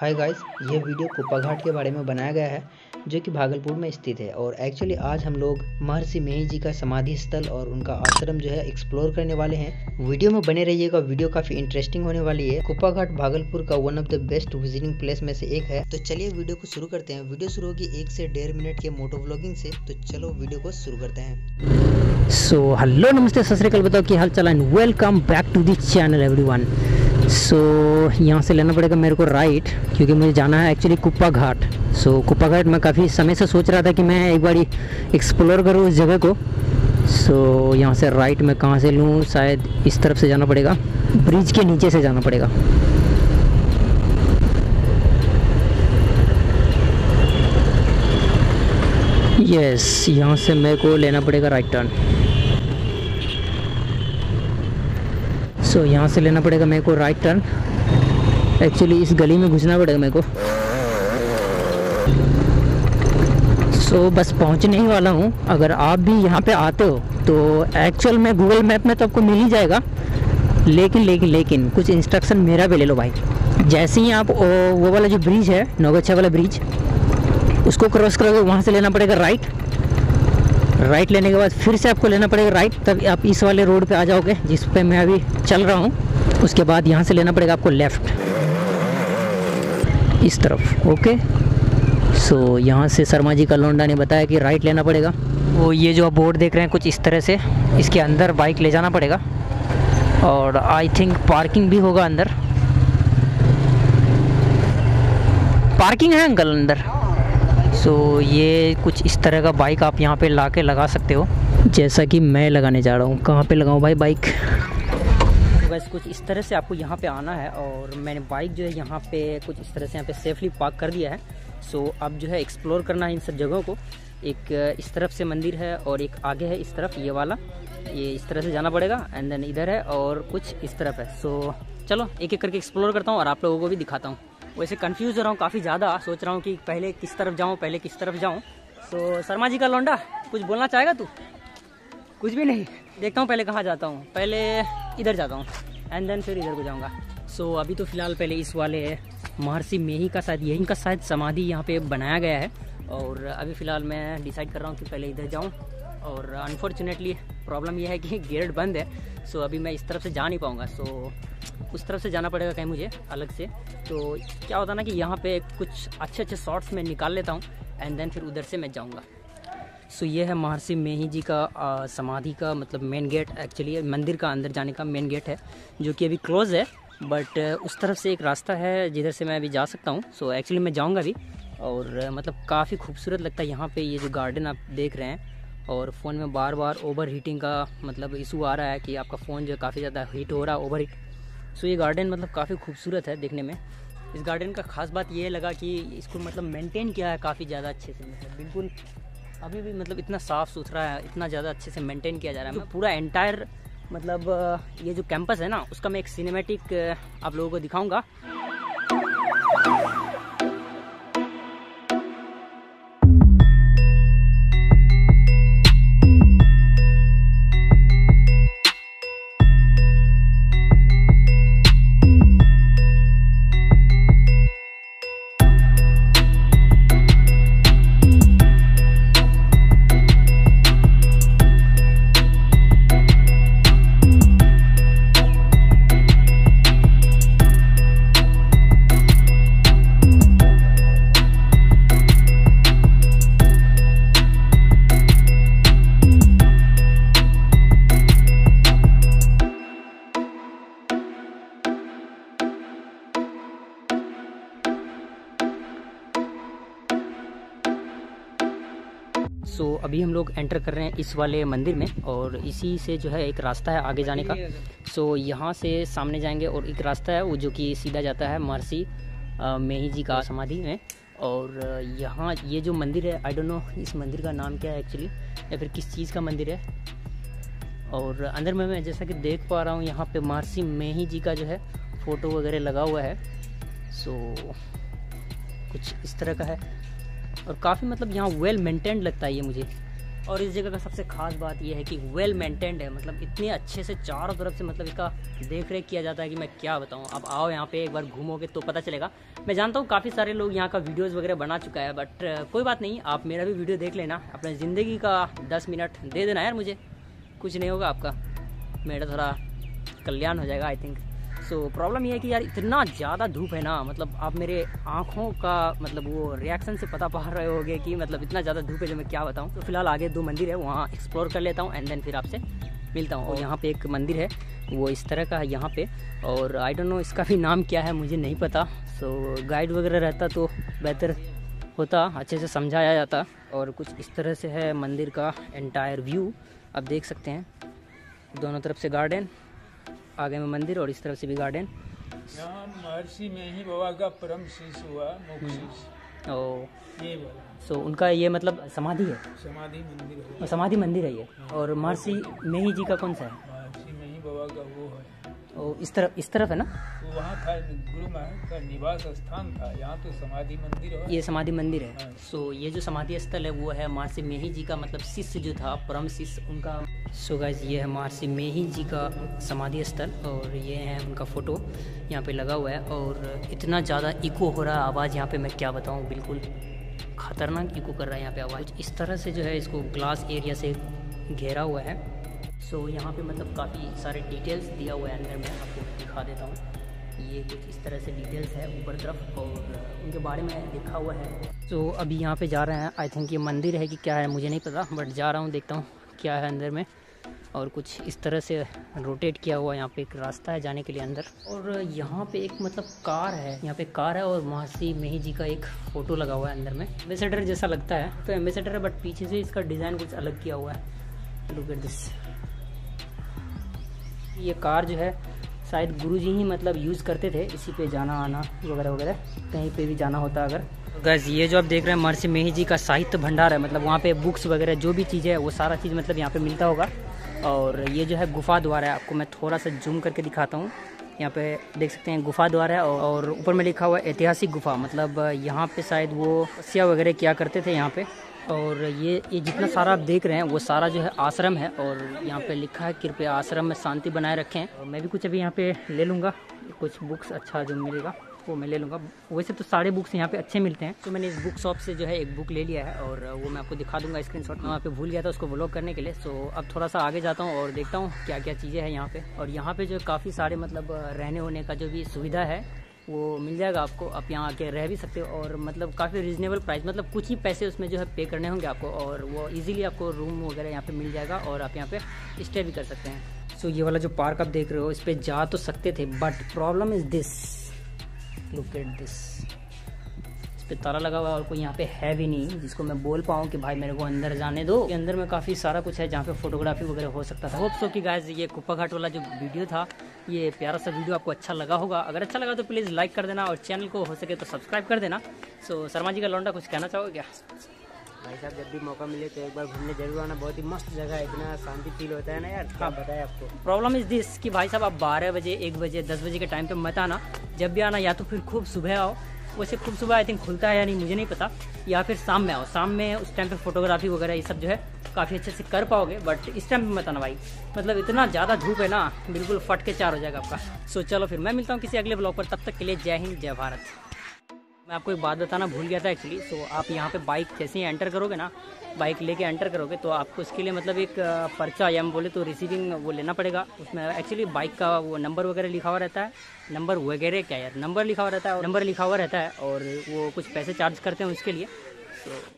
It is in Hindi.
हाय गाइस ये वीडियो कुप्पा घाट के बारे में बनाया गया है, जो कि भागलपुर में स्थित है और एक्चुअली आज हम लोग महर्षि मेही जी का समाधि स्थल और उनका आश्रम जो है एक्सप्लोर करने वाले हैं। वीडियो में बने रहिएगा वीडियो काफ़ी इंटरेस्टिंग होने वाली है। कुप्पा घाट भागलपुर का one of the best visiting place में से एक है। तो चलिए वीडियो को शुरू करते हैं। वीडियो शुरू होगी एक से डेढ़ मिनट के मोटो ब्लॉगिंग से। तो चलो वीडियो को शुरू करते हैं। सो हेलो नमस्ते, सत बताओ कि हाल चला welcome back to this channel everyone so so, यहाँ से लेना पड़ेगा मेरे को राइट क्योंकि मुझे जाना है actually Kuppa Ghat so so, Kuppa Ghat मैं काफ़ी समय से सोच रहा था कि मैं एक बार एक्सप्लोर करूँ उस जगह को। सो so, यहाँ से राइट मैं कहाँ से लूँ? शायद इस तरफ़ से जाना पड़ेगा। ब्रिज के नीचे से जाना पड़ेगा। यस yes, यहाँ से मेरे को लेना पड़ेगा राइट टर्न सो so, यहाँ से लेना पड़ेगा मेरे को राइट टर्न एक्चुअली इस गली में घुसना पड़ेगा मेरे को. सो so, बस पहुँचने ही वाला हूँ. अगर आप भी यहाँ पे आते हो तो एक्चुअल में गूगल मैप में तो आपको मिल ही जाएगा. लेकिन लेकिन लेकिन कुछ इंस्ट्रक्शन मेरा भी ले लो भाई. जैसे ही आप वो वाला जो ब्रिज है नौगच्छा वाला ब्रिज उसको क्रॉस करोगे वहाँ से लेना पड़ेगा राइट राइट लेने के बाद फिर से आपको लेना पड़ेगा राइट तब आप इस वाले रोड पे आ जाओगे, जिस पे मैं अभी चल रहा हूँ। उसके बाद यहाँ से लेना पड़ेगा आपको लेफ़्ट इस तरफ़ ओके सो यहाँ से शर्मा जी का लोंडा ने बताया कि राइट लेना पड़ेगा। वो ये जो आप बोर्ड देख रहे हैं कुछ इस तरह से, इसके अंदर बाइक ले जाना पड़ेगा। और आई थिंक पार्किंग भी होगा अंदर। पार्किंग है अंकल अंदर। सो so, ये कुछ इस तरह का बाइक आप यहाँ पे ला के लगा सकते हो। जैसा कि मैं लगाने जा रहा हूँ। कहाँ पे लगाऊँ भाई बाइक तो कुछ इस तरह से आपको यहाँ पे आना है और मैंने बाइक जो है यहाँ पे कुछ इस तरह से यहाँ पे सेफली पार्क कर दिया है। सो so, अब जो है एक्सप्लोर करना है इन सब जगहों को। एक इस तरफ़ से मंदिर है और एक आगे है इस तरफ़ ये वाला। ये इस तरह से जाना पड़ेगा एंड देन इधर है और कुछ इस तरफ़ है। सो so, चलो एक एक करके एक्सप्लोर करता हूँ और आप लोगों को भी दिखाता हूँ। वैसे कंफ्यूज हो रहा हूँ काफ़ी ज़्यादा सोच रहा हूँ कि पहले किस तरफ़ जाऊँ पहले किस तरफ़ जाऊँ। तो शर्मा जी का लौंडा कुछ बोलना चाहेगा तू? कुछ भी नहीं। देखता हूँ पहले कहाँ जाता हूँ। पहले इधर जाता हूँ एंड देन फिर इधर को जाऊँगा। सो so, अभी तो फ़िलहाल पहले इस वाले महर्षि मेही का शायद यहीं का शायद समाधि यहाँ पे बनाया गया है। और अभी फ़िलहाल मैं डिसाइड कर रहा हूँ कि पहले इधर जाऊँ। और अनफॉर्चुनेटली प्रॉब्लम यह है कि गेट बंद है। सो so, अभी मैं इस तरफ़ से जा नहीं पाऊँगा। सो उस तरफ़ से जाना पड़ेगा कहीं मुझे अलग से। तो क्या होता ना कि यहाँ पे कुछ अच्छे अच्छे शॉर्ट्स मैं निकाल लेता हूँ एंड देन फिर उधर से मैं जाऊँगा। सो so, ये है महर्षि मेही जी का समाधि का मतलब मेन गेट एक्चुअली मंदिर का अंदर जाने का मेन गेट है जो कि अभी क्लोज़ है बट उस तरफ़ से एक रास्ता है जिधर से मैं अभी जा सकता हूँ। सो एक्चुअली मैं जाऊँगा अभी और मतलब काफ़ी खूबसूरत लगता है यहाँ पे ये जो गार्डन आप देख रहे हैं। और फ़ोन में बार बार ओवर हीटिंग का मतलब इशू आ रहा है कि आपका फ़ोन जो काफ़ी ज़्यादा हीट हो रहा है ओवर हीट सो ये गार्डन मतलब काफ़ी खूबसूरत है देखने में। इस गार्डन का खास बात ये लगा कि इसको मतलब मेंटेन किया है काफ़ी ज़्यादा अच्छे से। मतलब बिल्कुल अभी भी मतलब इतना साफ़ सुथरा है, इतना ज़्यादा अच्छे से मेंटेन किया जा रहा है। मैं पूरा एंटायर मतलब ये जो कैंपस है ना, उसका मैं एक सिनेमेटिक आप लोगों को दिखाऊँगा। सो so, अभी हम लोग एंटर कर रहे हैं इस वाले मंदिर में और इसी से जो है एक रास्ता है आगे जाने का। सो so, यहाँ से सामने जाएँगे और एक रास्ता है वो जो कि सीधा जाता है महर्षि मेही जी का समाधि में। और यहाँ ये जो मंदिर है आई डोंट नो इस मंदिर का नाम क्या है एक्चुअली या फिर किस चीज़ का मंदिर है। और अंदर में मैं जैसा कि देख पा रहा हूँ यहाँ पे महर्षि मेही जी का जो है फ़ोटो वगैरह लगा हुआ है। सो so, कुछ इस तरह का है। और काफ़ी मतलब यहाँ वेल मेंटेन्ड लगता है ये मुझे। और इस जगह का सबसे खास बात यह है कि वेल मेंटेन्ड है मतलब इतने अच्छे से चारों तरफ़ से मतलब इसका देख रेख किया जाता है कि मैं क्या बताऊँ। अब आओ यहाँ पे एक बार घूमोगे तो पता चलेगा। मैं जानता हूँ काफ़ी सारे लोग यहाँ का वीडियोज़ वगैरह बना चुका है बट कोई बात नहीं, आप मेरा भी वीडियो देख लेना। अपने ज़िंदगी का दस मिनट दे देना यार मुझे। कुछ नहीं होगा आपका। मेरा थोड़ा कल्याण हो जाएगा I think so so, problem ये है कि यार इतना ज़्यादा धूप है ना मतलब आप मेरे आँखों का मतलब वो रिएक्शन से पता पा रहे होगे कि मतलब इतना ज़्यादा धूप है जो मैं क्या बताऊँ। तो फ़िलहाल आगे दो मंदिर है वहाँ एक्सप्लोर कर लेता हूँ एंड देन फिर आपसे मिलता हूँ। और यहाँ पे एक मंदिर है वो इस तरह का है यहाँ पे। और आई डोंट नो इसका भी नाम क्या है मुझे नहीं पता। सो so, गाइड वगैरह रहता तो बेहतर होता अच्छे से समझाया जाता। और कुछ इस तरह से है मंदिर का एंटायर व्यू आप देख सकते हैं दोनों तरफ़ से गार्डन आगे में मंदिर और इस तरफ़ से भी गार्डन यहाँ महर्षि में ही बाबा का परम शीश हुआ मुख ओ। ये वाला। सो उनका ये मतलब समाधि है? समाधि मंदिर है। और समाधि मंदिर है ये? और महर्षि मेही जी का कौन सा है? महर्षि में ही बाबा का वो है। ओ इस तरफ़ इस तरफ़ है ना? तो वहाँ था गुरु महाराज का निवास स्थान था यहाँ तो समाधि मंदिर है। ये समाधि मंदिर है। हाँ। सो ये जो समाधि स्थल है वो है महर्षि मेही जी का मतलब शिष्य जो था परम शिष्य उनका सो गाइज़ ये है महर्षि मेही जी का समाधि स्थल और ये है उनका फ़ोटो यहाँ पे लगा हुआ है और इतना ज़्यादा इको हो रहा है आवाज़ यहाँ पे मैं क्या बताऊँ? बिल्कुल खतरनाक इको कर रहा है यहाँ पे आवाज़। इस तरह से जो है इसको ग्लास एरिया से घेरा हुआ है। सो so, यहाँ पे मतलब काफ़ी सारे डिटेल्स दिया हुआ है अंदर में आपको दिखा देता हूँ। ये कुछ इस तरह से डिटेल्स है ऊपर तरफ़ और उनके बारे में लिखा हुआ है। तो so, अभी यहाँ पे जा रहे हैं। आई थिंक ये मंदिर है कि क्या है मुझे नहीं पता बट जा रहा हूँ देखता हूँ क्या है अंदर में। और कुछ इस तरह से रोटेट किया हुआ यहाँ पे एक रास्ता है जाने के लिए अंदर। और यहाँ पे एक मतलब कार है, यहाँ पे कार है और महर्षि मेही जी का एक फ़ोटो लगा हुआ है अंदर में। एम्बेसडर जैसा लगता है। तो एम्बेसडर है बट पीछे से इसका डिज़ाइन कुछ अलग किया हुआ है। लुक एट दिस ये कार जो है, शायद गुरुजी ही मतलब यूज़ करते थे, इसी पे जाना, आना वगैरह वगैरह। कहीं पे भी जाना होता अगर। गैस ये जो आप देख रहे हैं, महर्षि मेही जी का साहित्य भंडार है मतलब वहाँ पे बुक्स वगैरह, जो भी चीज़ है, वो सारा चीज़ मतलब यहाँ पे मिलता होगा। और ये जो है गुफा द्वार है, आपको मैं थोड़ा सा जूम करके दिखाता हूँ। यहाँ पे देख सकते हैं गुफा द्वार है और ऊपर में लिखा हुआ ऐतिहासिक गुफा। मतलब यहाँ पे शायद वो तपस्या वगैरह किया करते थे यहाँ पे। और ये ये जितना सारा आप देख रहे हैं, वो सारा जो है आश्रम है और यहाँ पे लिखा है, कृपया आश्रम में शांति बनाए रखें। मैं भी कुछ अभी यहाँ पे ले लूँगा, कुछ बुक्स अच्छा जो मिलेगा। वो मैं ले लूँगा। वैसे तो सारे बुक्स यहाँ पे अच्छे मिलते हैं। तो मैंने इस बुक शॉप से जो है एक बुक ले लिया है और वो मैं आपको दिखा दूँगा स्क्रीन शॉट वहाँ पे भूल गया था उसको ब्लॉग करने के लिए। सो अब थोड़ा सा आगे जाता हूँ और देखता हूँ क्या क्या चीज़ें हैं यहाँ पे। और यहाँ पर जो काफ़ी सारे मतलब रहने होने का जो भी सुविधा है वो मिल जाएगा आपको। आप यहाँ आके रह भी सकते हो और मतलब काफ़ी रिजनेबल प्राइस मतलब कुछ ही पैसे उसमें जो है पे करने होंगे आपको और वो इजीली आपको रूम वगैरह यहाँ पे मिल जाएगा और आप यहाँ पे स्टे भी कर सकते हैं। सो so, ये वाला जो पार्क आप देख रहे हो इस पर जा तो सकते थे but problem is this look at this इस पर ताला लगा हुआ है और कोई यहाँ पे है भी नहीं, जिसको मैं बोल पाऊँ कि भाई मेरे को अंदर जाने दो। के अंदर में काफ़ी सारा कुछ है जहाँ पे फोटोग्राफी वगैरह हो सकता था। होप सो कि ये कुप्पा घाट वाला जो वीडियो था, ये प्यारा सा वीडियो आपको अच्छा लगा होगा। अगर अच्छा लगा तो प्लीज़ लाइक कर देना और चैनल को हो सके तो सब्सक्राइब कर देना। सो शर्मा जी का लौंडा कुछ कहना चाहोगे क्या? भाई साहब, जब भी मौका मिले तो एक बार घूमने ज़रूर आना। बहुत ही मस्त जगह है, इतना शांति फील होता है ना यार। क्या बताए आपको? प्रॉब्लम इज़ दिस कि भाई साहब, आप बारह बजे, एक बजे, दस बजे के टाइम पे मत आना। जब भी आना, या तो फिर खूब सुबह आओ। वैसे खूब सुबह आई थिंक खुलता है या नहीं, मुझे नहीं पता। या फिर शाम में आओ। शाम में उस टाइम पे फोटोग्राफी वगैरह, ये सब जो है, काफ़ी अच्छे से कर पाओगे। बट इस टाइम पे मत आना भाई। मतलब इतना ज़्यादा धूप है ना, बिल्कुल फट के चार हो जाएगा आपका। सो चलो फिर, मैं मिलता हूँ किसी अगले ब्लॉग पर। तब तक के लिए जय हिंद, जय भारत। मैं आपको एक बात बताना भूल गया था एक्चुअली तो आप यहाँ पे बाइक जैसे ही एंटर करोगे ना बाइक लेके एंटर करोगे तो आपको इसके लिए मतलब एक पर्चा या हम बोले तो रिसीविंग वो लेना पड़ेगा। उसमें एक्चुअली बाइक का वो नंबर वगैरह लिखा हुआ रहता है। नंबर वगैरह क्या यार? नंबर लिखा हुआ रहता है नंबर लिखा हुआ रहता है और वो कुछ पैसे चार्ज करते हैं उसके लिए। तो